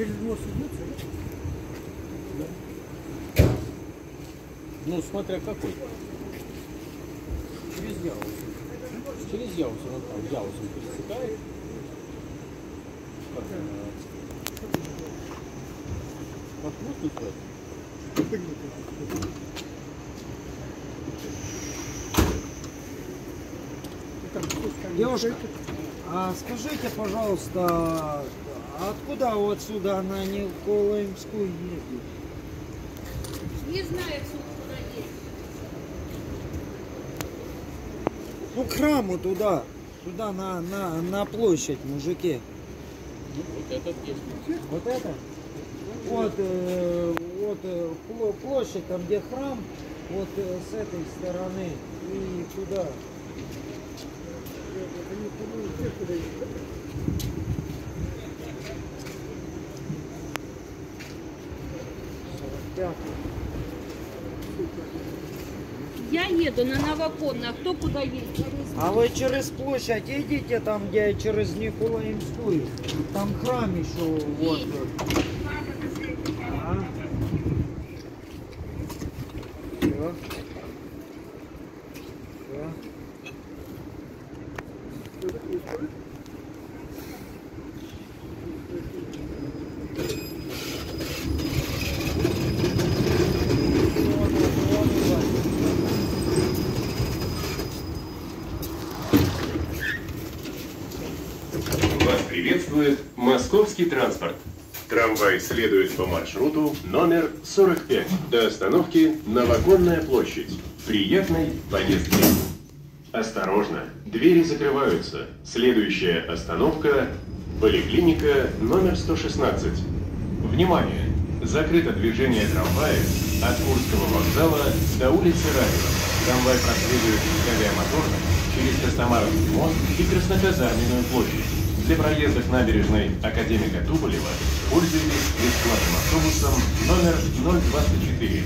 через мост идется, Ну, смотря какой. Через Яузу. Через Яузу, он там Яузу пересекает. Как мост называется? Девушка, а скажите, пожалуйста, а откуда вот отсюда на Николаевскую едет? Не знаю, куда есть. Ну, к храму туда, туда на, на, на площадь, мужики. Ну, вот этот есть. Вот это? Вот, э, вот э, пло- площадь, там где храм, вот э, с этой стороны и туда. Я еду на Новоконно, а кто куда едет? А вы через площадь идите там, где через Николаевскую. Там храм еще вот. А? Всё. Всё. Вот, вот, вот, вот. Вас приветствует московский транспорт. Трамвай следует по маршруту номер 45 до остановки Новоконная площадь. Приятной поездки! Осторожно, двери закрываются. Следующая остановка – поликлиника номер 116. Внимание! Закрыто движение трамваев от Курского вокзала до улицы Раева. Трамвай проследует к авиамоторным через Костомаровский мост и Красноказарменную площадь. Для проезда к набережной Академика Туполева пользуйтесь бесплатным автобусом номер 024.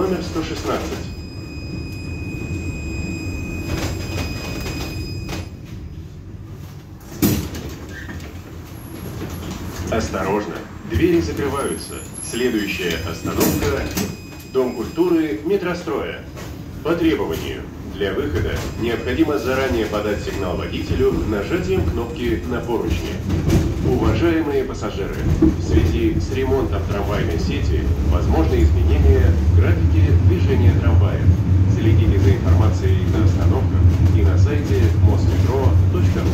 Номер 116. Осторожно, двери закрываются. Следующая остановка – Дом культуры метростроя. По требованию. Для выхода необходимо заранее подать сигнал водителю нажатием кнопки на поручне. Уважаемые пассажиры, в связи с ремонтом трамвайной сети возможны изменения графике движения трамвая. Следите за информацией на остановках и на сайте mosmetro.ru.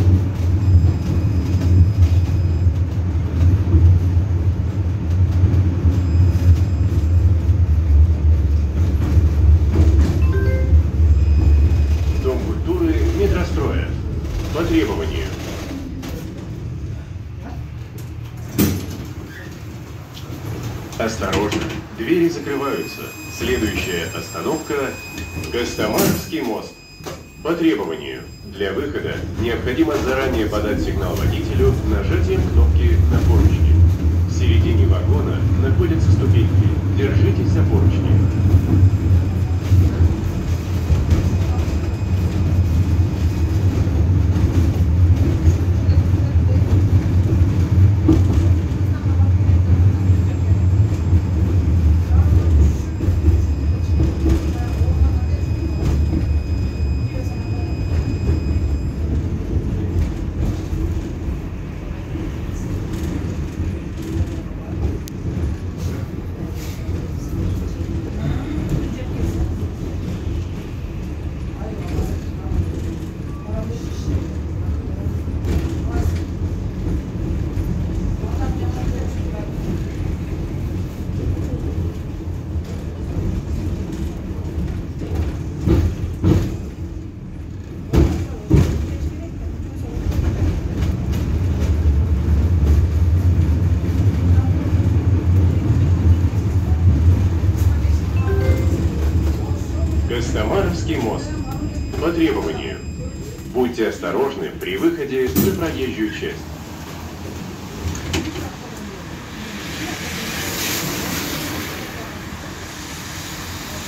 Дом культуры метростроя. По требованию. Осторожно, двери закрываются. Следующая остановка – Гастомаровский мост. По требованию. Для выхода необходимо заранее подать сигнал водителю нажатием кнопки на поручни. В середине вагона находятся ступеньки. Держитесь за поручни. Гастомаровский мост. По требованию. Будьте осторожны при на проезжую часть.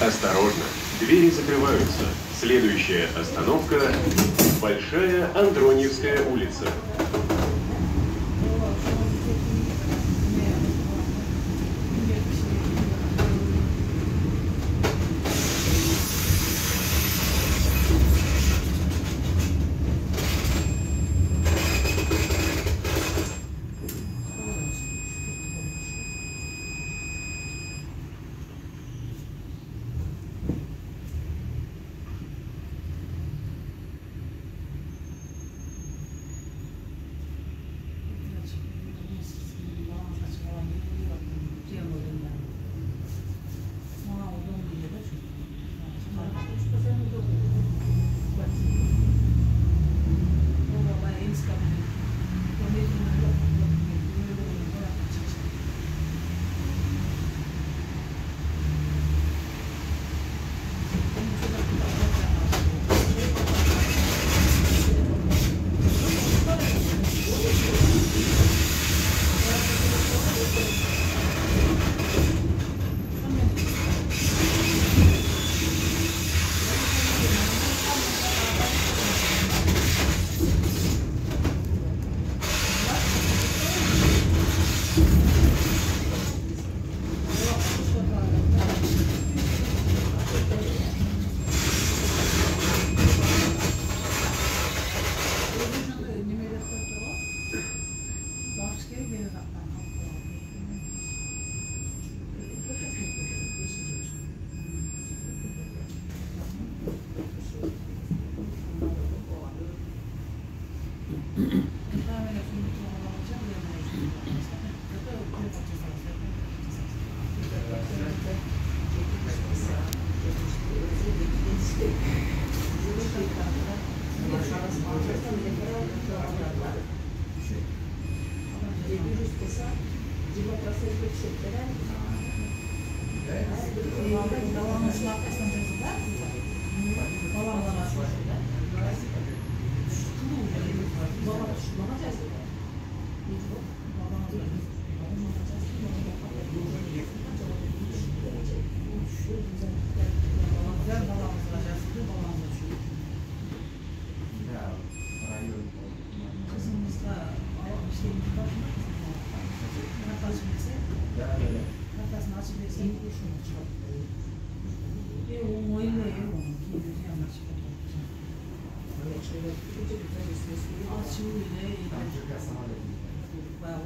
Осторожно, двери закрываются. Следующая остановка – Большая Андроньевская улица.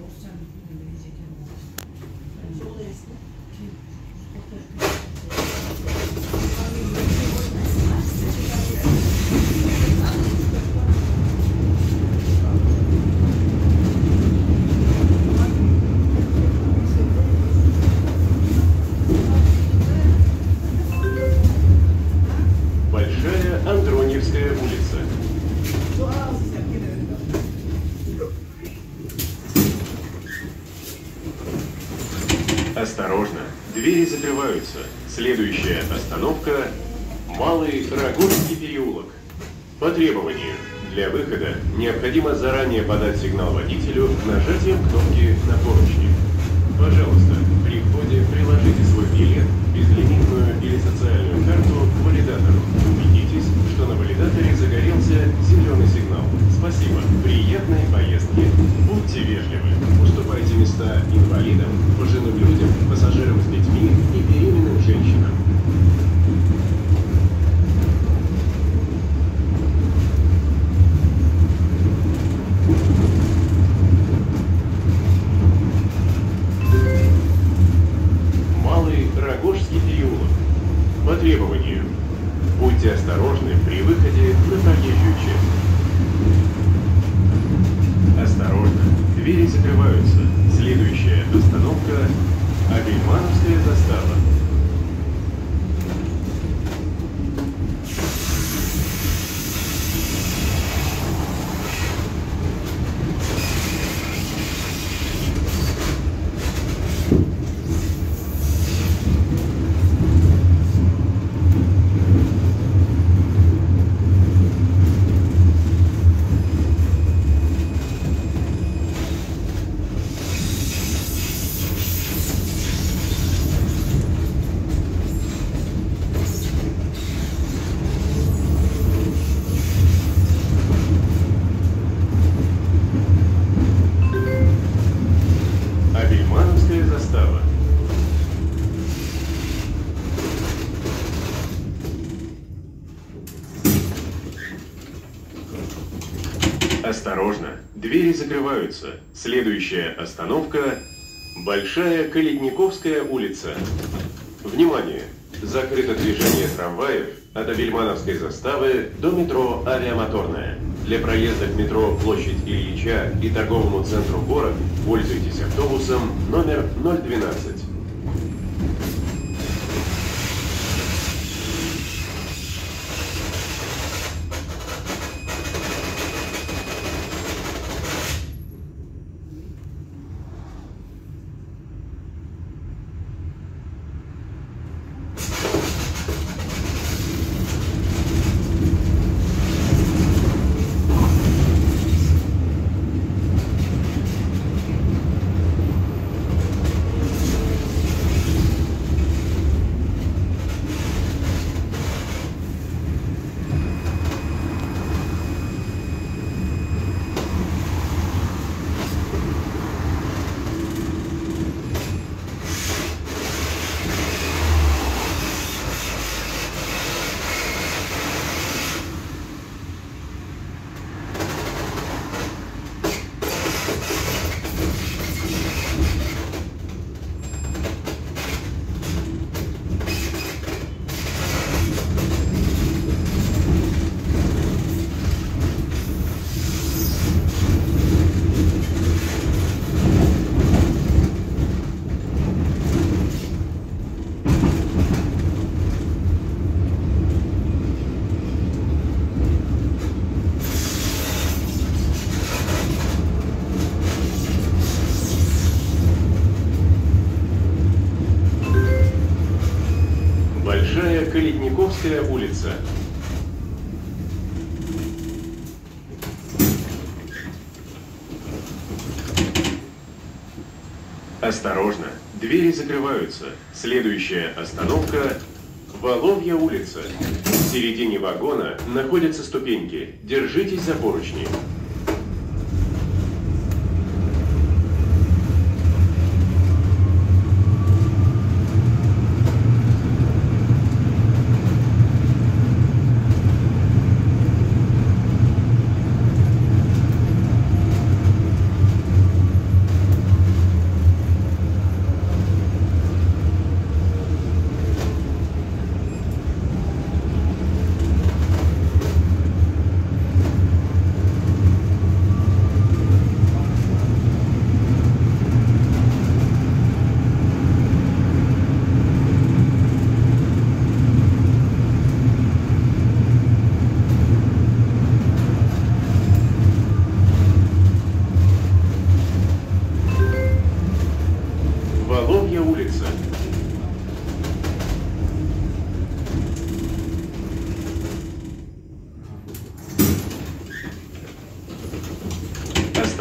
Oğuz sen bilmeyecek yani. Şurada eski. Kim? Двери закрываются. Следующая остановка – Малый Рогожский переулок. По требованию, для выхода необходимо заранее подать сигнал водителю нажатием кнопки на поручни. Пожалуйста, при входе приложите свой билет, безлимитную или социальную карту к валидатору. Убедитесь, что на валидаторе загорелся зеленый сигнал. Спасибо. Приятной поездки. Будьте вежливы. Уступайте места инвалидам, пожилым людям, пассажирам с детьми и беременным женщинам. Малый Рогожский переулок. По требованию. Будьте осторожны при выходе на проезжую часть. Осторожно, двери закрываются. Следующая остановка – Абельмановская застава. Абельмановская застава. Осторожно, двери закрываются. Следующая остановка – Большая Калитниковская улица. Внимание! Закрыто движение трамваев от Абельмановской заставы до метро Авиамоторная. Для проезда к метро Площадь Ильича и торговому центру город пользуйтесь автобусом номер 012. Большая Калитниковская улица. Осторожно, двери закрываются. Следующая остановка – Воловья улица. В середине вагона находятся ступеньки. Держитесь за поручни.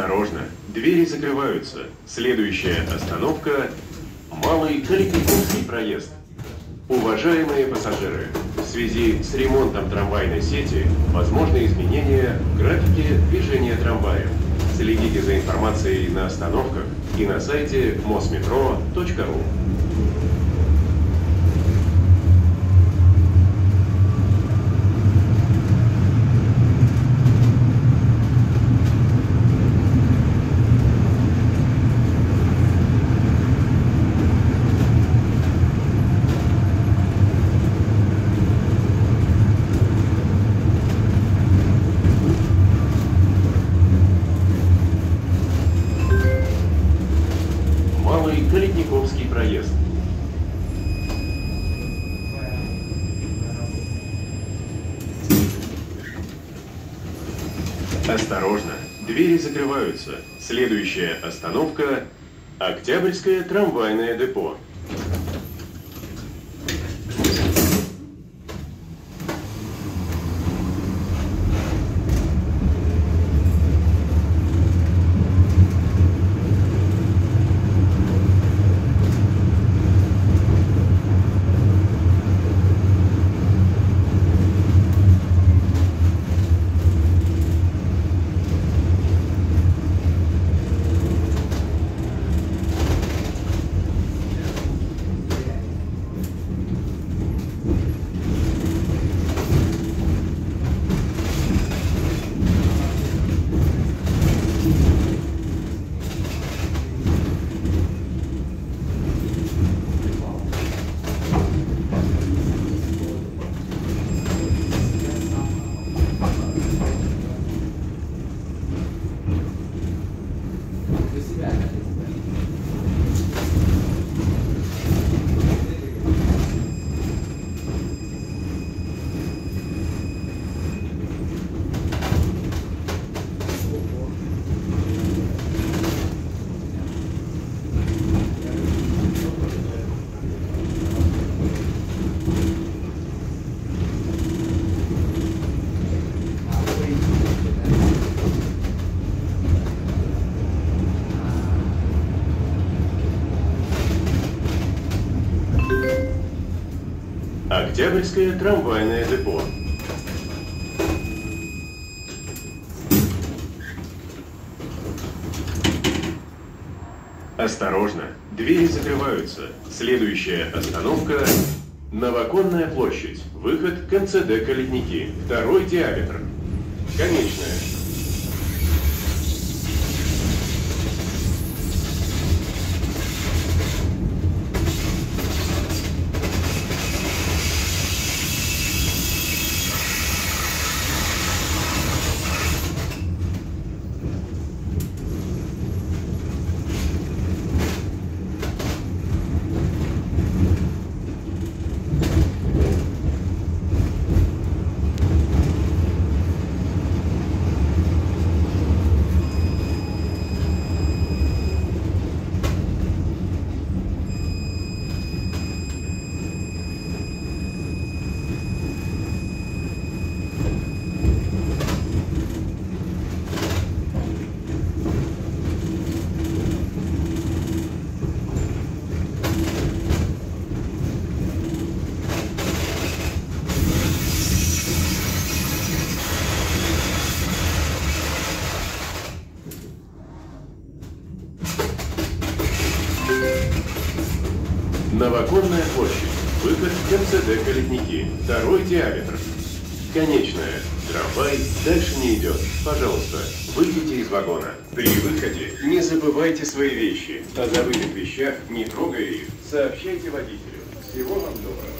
Осторожно, двери закрываются. Следующая остановка – Малый Калитниковский проезд. Уважаемые пассажиры, в связи с ремонтом трамвайной сети возможны изменения в графике движения трамваев. Следите за информацией на остановках и на сайте mosmetro.ru. Малый Калитниковский проезд. Осторожно, двери закрываются. Следующая остановка – Октябрьское трамвайное депо. Октябрьское трамвайное депо. Осторожно, двери закрываются. Следующая остановка – Новоконная площадь. Выход к МЦД Калитники. Второй диаметр. Конечная. Новоконная площадь. Выход к МЦД Калитники. Второй диаметр. Конечная. Трамвай дальше не идет. Пожалуйста, выйдите из вагона. При выходе не забывайте свои вещи. О забытых вещах, не трогая их, сообщайте водителю. Всего вам доброго.